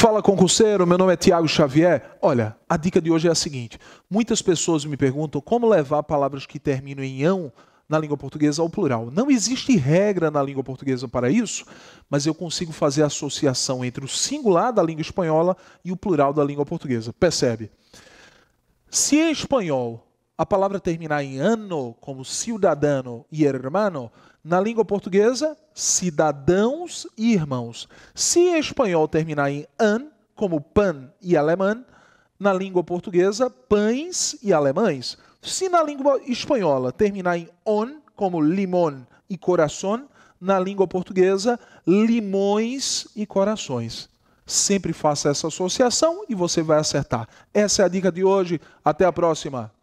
Fala concurseiro, meu nome é Tiago Xavier. Olha, a dica de hoje é a seguinte: muitas pessoas me perguntam como levar palavras que terminam em ão na língua portuguesa ao plural. Não existe regra na língua portuguesa para isso, mas eu consigo fazer associação entre o singular da língua espanhola e o plural da língua portuguesa. Percebe? Se em espanhol a palavra terminar em ano, como cidadano e hermano, na língua portuguesa, cidadãos e irmãos. Se em espanhol terminar em an, como pan e alemã, na língua portuguesa, pães e alemães. Se na língua espanhola terminar em on, como limão e coração, na língua portuguesa, limões e corações. Sempre faça essa associação e você vai acertar. Essa é a dica de hoje. Até a próxima.